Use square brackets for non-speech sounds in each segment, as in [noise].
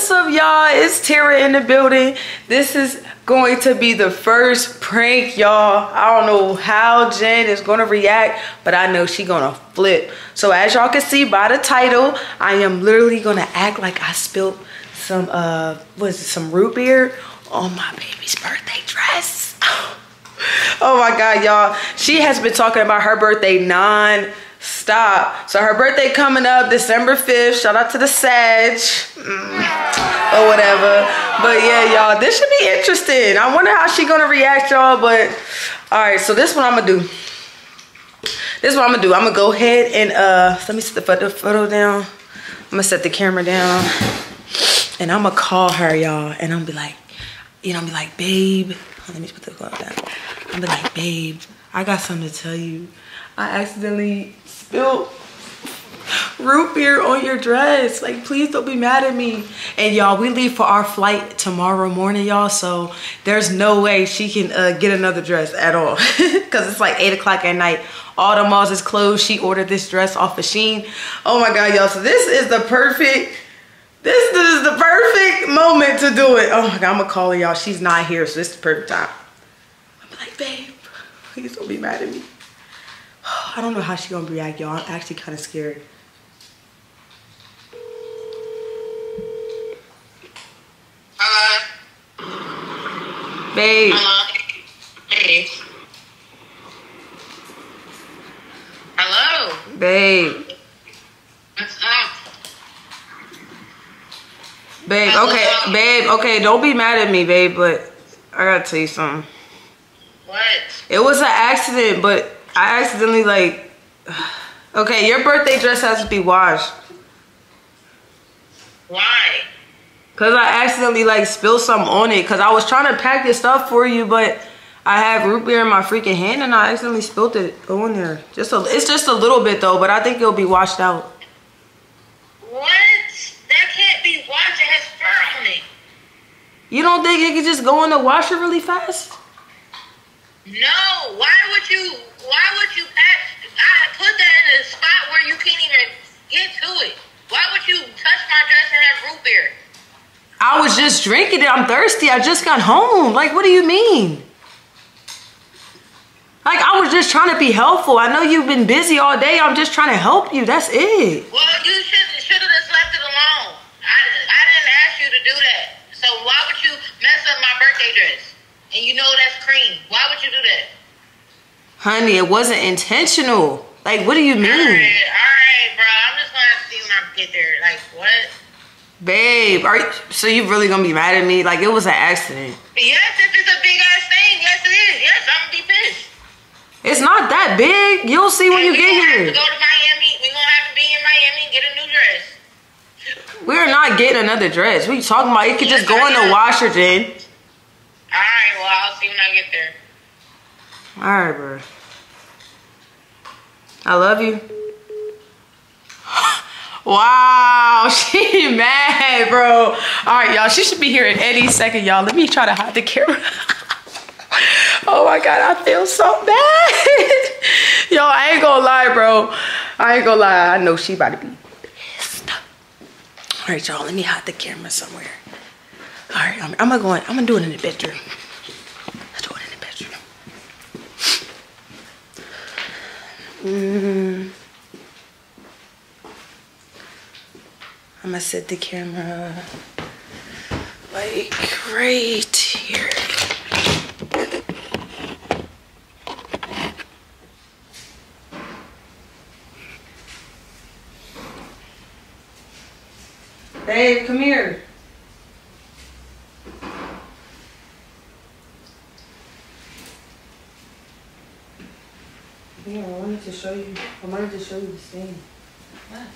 What's up, y'all? It's Teira in the building. This is going to be the first prank, y'all. I don't know how Gen is gonna react, but I know she gonna flip. So as y'all can see by the title, I am literally gonna act like I spilled some, uh, what is it, some root beer on my baby's birthday dress. [laughs] oh my God, y'all. She has been talking about her birthday non Stop. So her birthday coming up December 5th. Shout out to the Sag. Mm, or whatever. But yeah, y'all, this should be interesting. I wonder how she gonna react, y'all. But all right, so this one I'm gonna do. This is what I'm gonna do. I'm gonna go ahead and uh let me set the photo, down. I'm gonna set the camera down. And I'm gonna call her, y'all. And I'm gonna be like, you know, I'm gonna be like, babe. Let me put the glove down. I'm gonna be like, babe, I got something to tell you. I accidentally spilled root beer on your dress. Like, please don't be mad at me. And y'all, we leave for our flight tomorrow morning, y'all. So there's no way she can uh, get another dress at all. [laughs] Because it's like 8 o'clock at night. All the malls is closed. She ordered this dress off of Shein. Oh my God, y'all. So this is the perfect... This, is the perfect moment to do it. Oh my God, I'm to call her, y'all. She's not here, so this is the perfect time. I'm like, babe, please don't be mad at me. [sighs] I don't know how she gonna react, y'all. I'm actually kind of scared. Hello. Babe. Hello. Hey. Hello. Babe. What's up? Babe, okay, babe, okay, don't be mad at me, babe, but I gotta tell you something. What? It was an accident, but I accidentally like [sighs] Okay, your birthday dress has to be washed. Why? Cause I accidentally like spilled something on it. Cause I was trying to pack your stuff for you, but I have root beer in my freaking hand and I accidentally spilled it on there. Just a, it's just a little bit though, but I think it'll be washed out. What? That can't be washed. It has fur on it. You don't think it could just go in the washer really fast? No. Why would you? Why would you pack? I put that in a spot where you can't even get to it. Why would you touch my dress and have root beer? I was just drinking it. I'm thirsty. I just got home. Like, what do you mean? Like, I was just trying to be helpful. I know you've been busy all day. I'm just trying to help you. That's it. Well, you should should have just left it alone. I, I didn't ask you to do that. So why would you mess up my birthday dress? And you know that's cream. Why would you do that? Honey, it wasn't intentional. Like, what do you mean? right, all right, bro. I'm just gonna see when I get there. Like what? Babe, are you, so you really gonna be mad at me? Like, it was an accident. Yes, if it's a big ass thing, yes it is. Yes, I'm gonna be pissed. It's not that big. You'll see when And you get here. To go to Miami. We gonna have to be in Miami and get a new dress. We're not getting another dress. What you talking about? It could just go I in the washer, Gen. All right, well I'll see when I get there. All right, bro. I love you. Wow, [laughs] she mad, bro. All right, y'all. She should be here in any second, y'all. Let me try to hide the camera. [laughs] oh my god, I feel so bad. [laughs] Yo, I ain't gonna lie, bro. I ain't gonna lie. I know she about to be pissed. All right, y'all. Let me hide the camera somewhere. All right, I'm, I'm gonna go. In, I'm gonna do it in the bedroom. Let's do it in the bedroom. Mm. I'm gonna set the camera like right here. Babe, come here. Yeah, I wanted to show you. I wanted to show you the stain. What?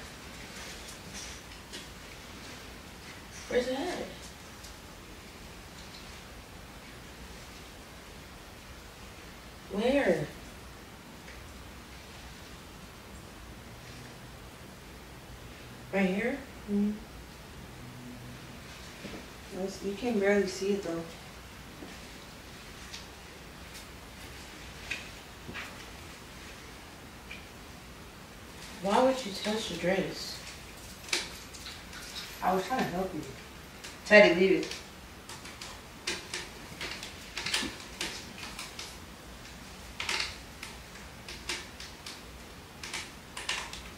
Where's it at? Where? Right here? Mm-hmm. You can barely see it though. Why would you touch the dress? I was trying to help you. Teddy, leave it.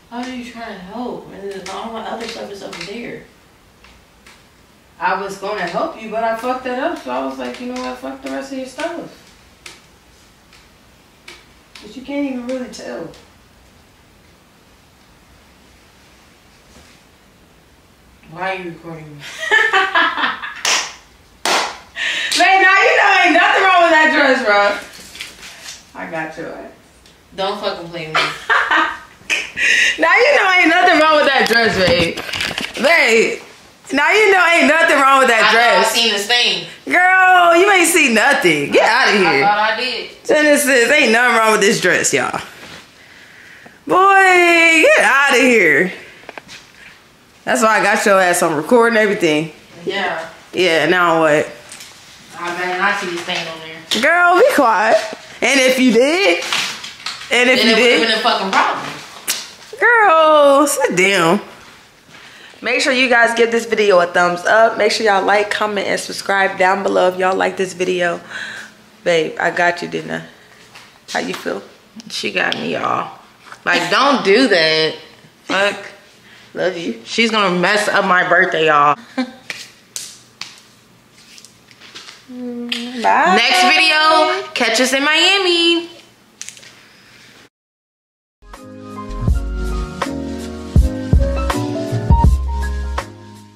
How are you trying to help? And then all my other stuff is over there. I was gonna help you, but I fucked that up. So I was like, you know what? Fuck the rest of your stuff. But you can't even really tell. Why are you recording me? [laughs] Man, now you know ain't nothing wrong with that dress, bro. I got your ass. Don't fucking play with me. [laughs] Now you know ain't nothing wrong with that dress, babe. Babe. Now you know ain't nothing wrong with that I thought I dress. seen this thing. Girl, you ain't seen nothing. Get out of I here. thought I did. Genesis, ain't nothing wrong with this dress, y'all. Boy, get out of here. That's why I got your ass on recording everything. Yeah. Yeah, now what? I better not see this thing on there. Girl, be quiet. And if you did, and if Then you it did, been a fucking problem. girl, sit down. Make sure you guys give this video a thumbs up. Make sure y'all like, comment, and subscribe down below if y'all like this video. Babe, I got you, didn't I? How you feel? She got me, y'all. Like, don't do that. Fuck. Love you. She's gonna mess up my birthday, y'all. [laughs] Bye. Next video, catch us in Miami.